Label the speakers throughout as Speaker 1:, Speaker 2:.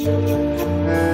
Speaker 1: 嗯。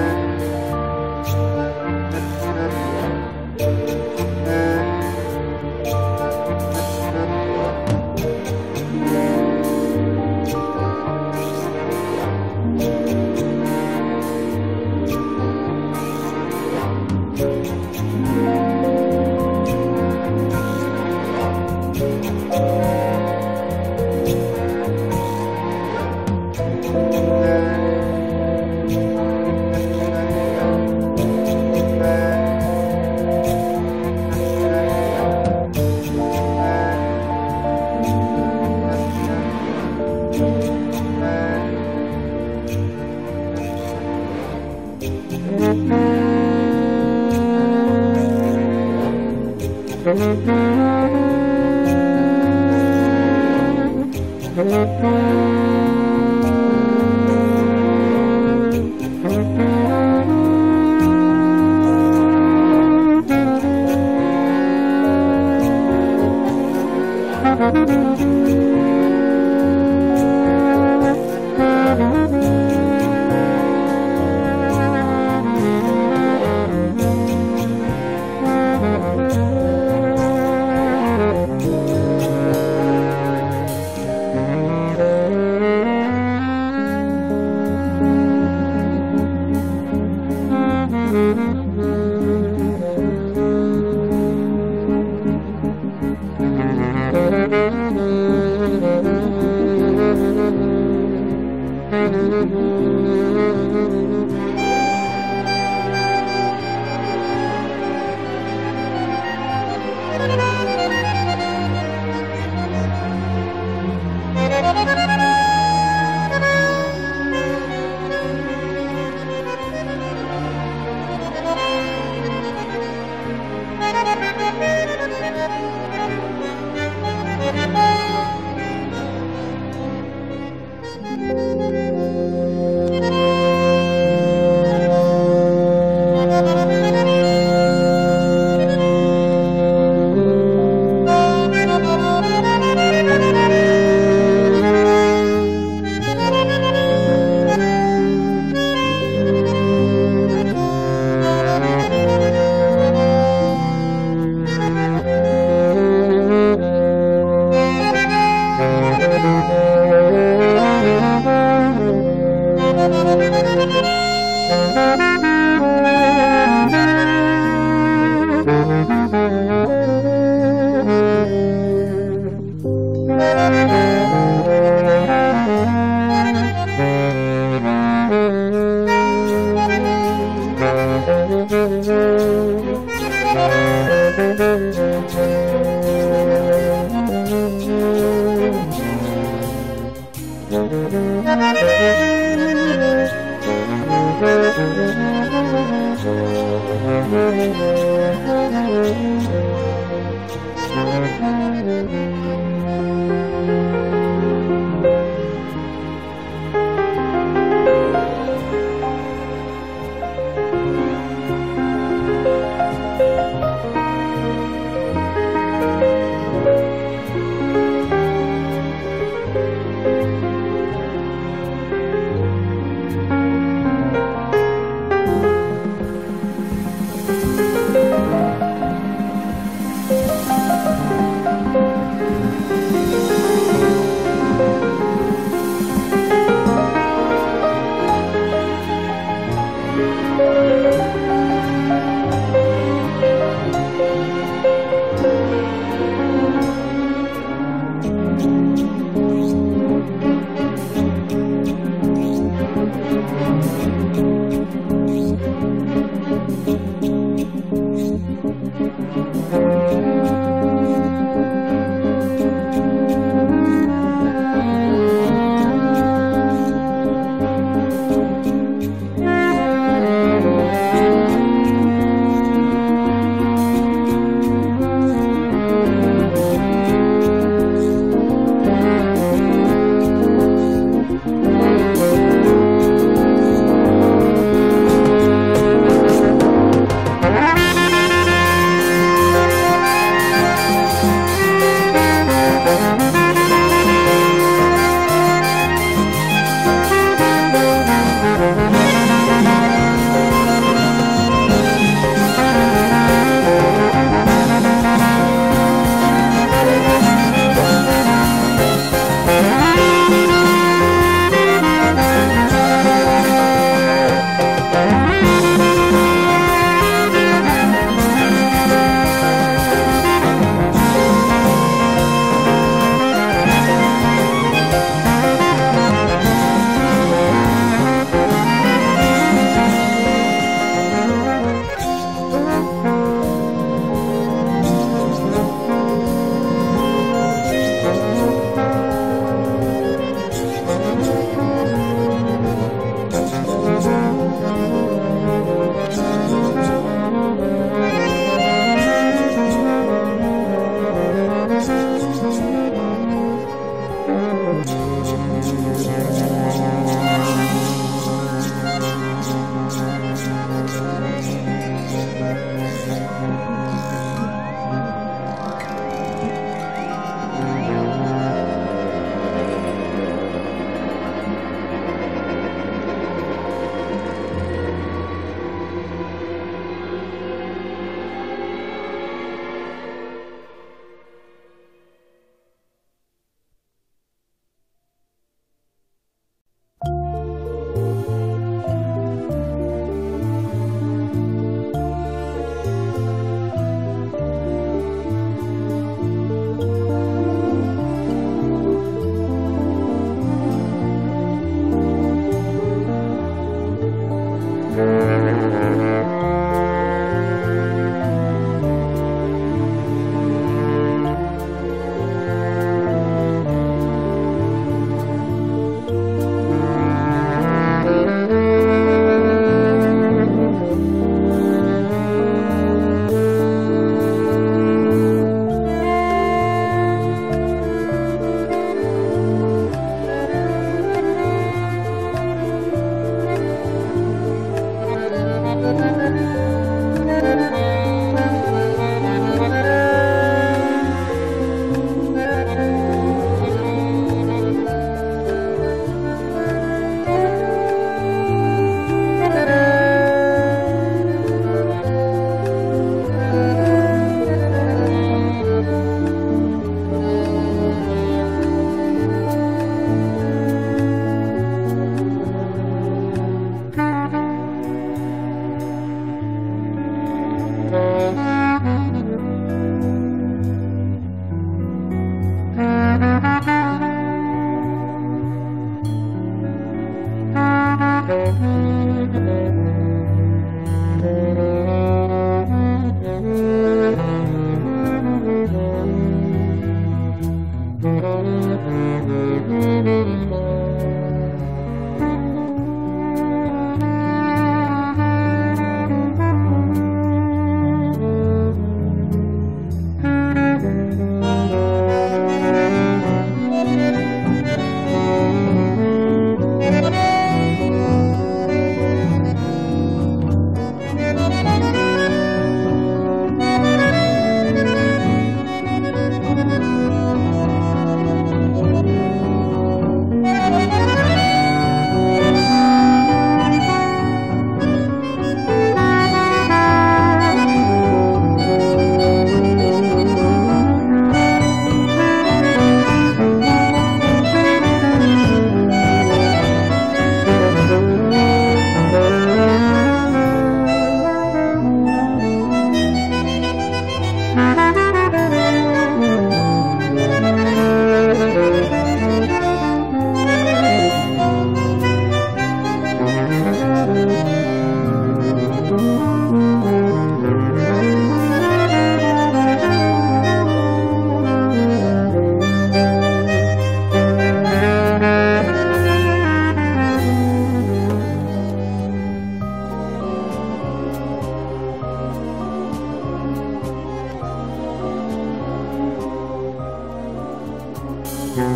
Speaker 1: Thank you.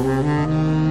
Speaker 1: Mm-hmm.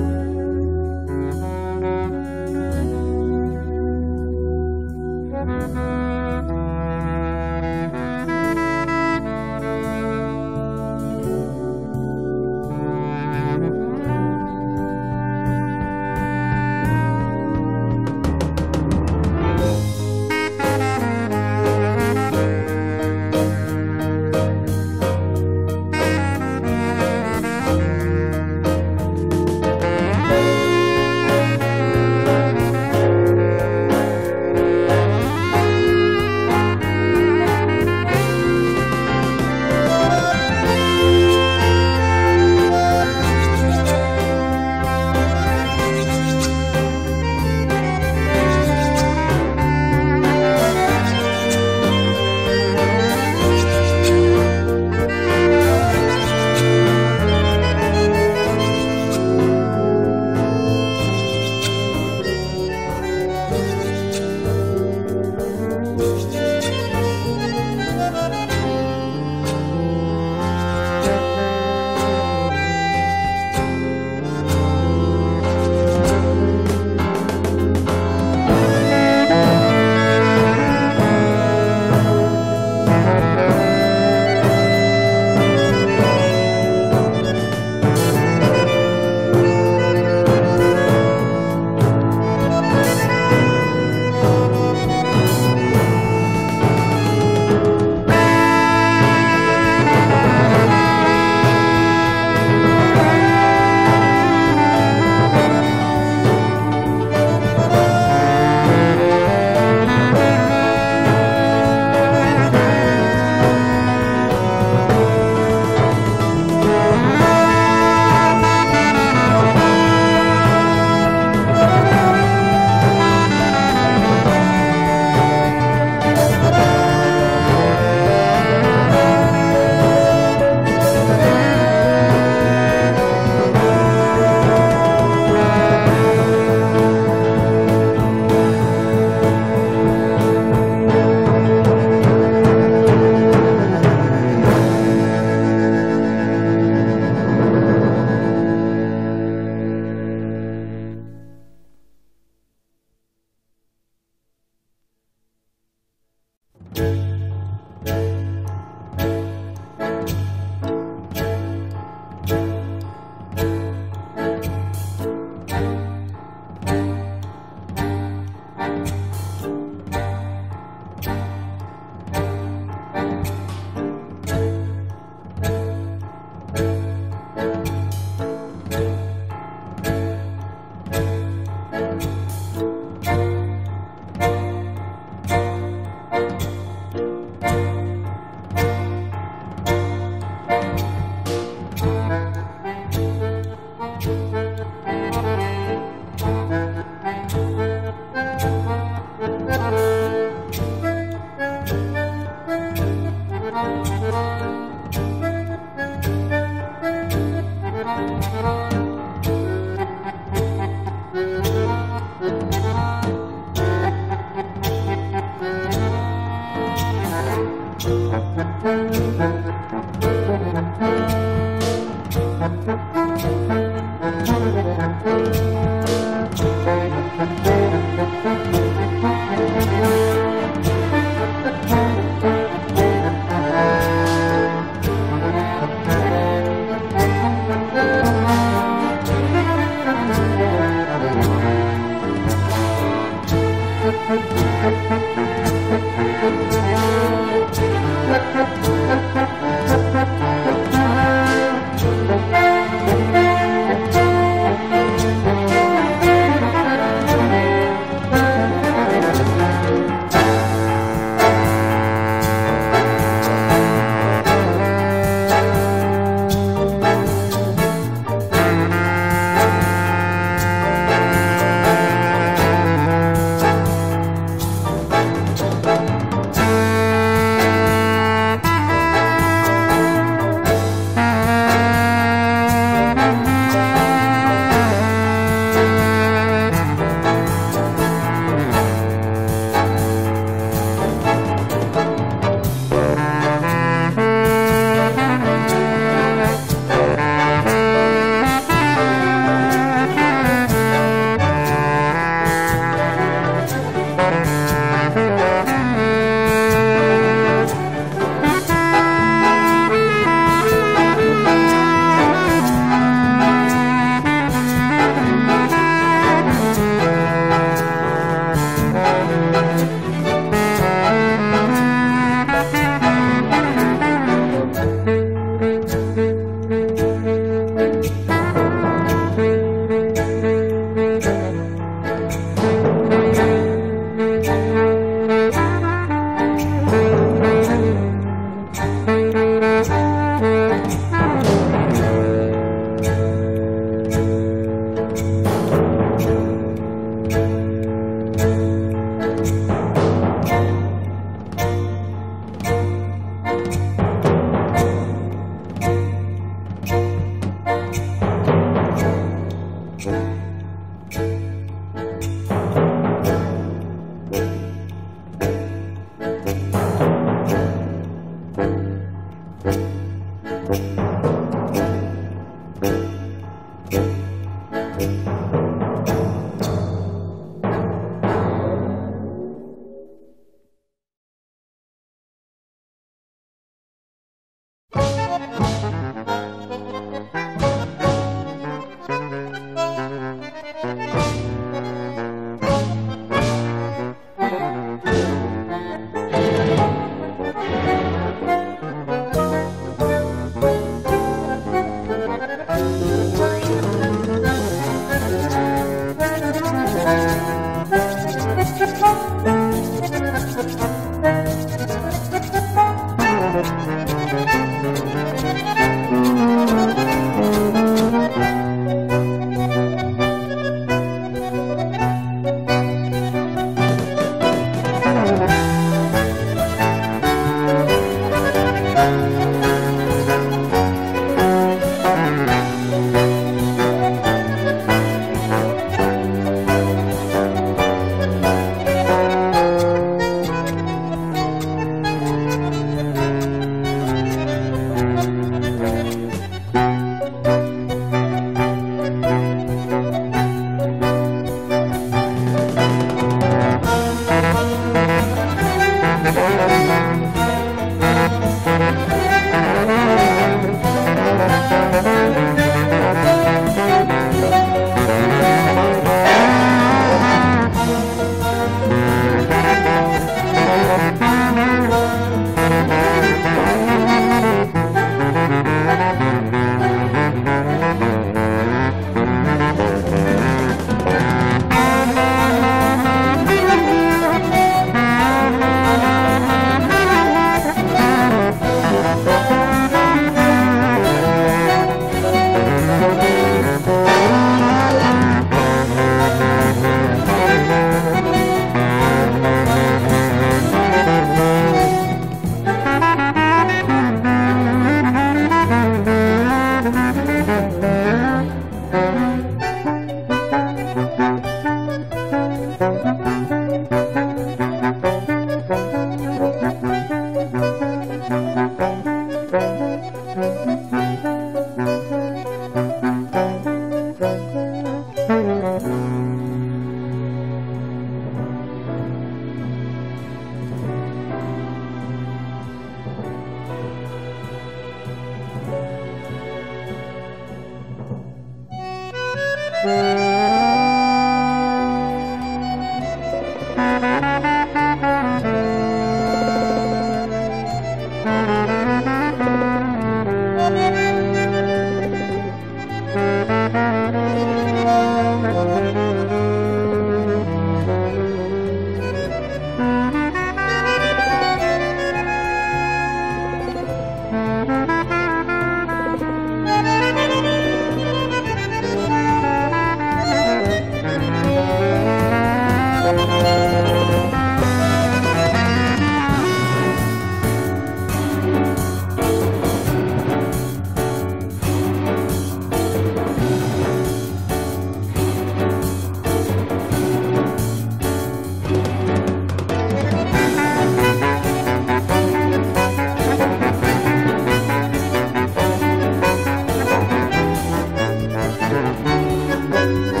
Speaker 1: Thank you.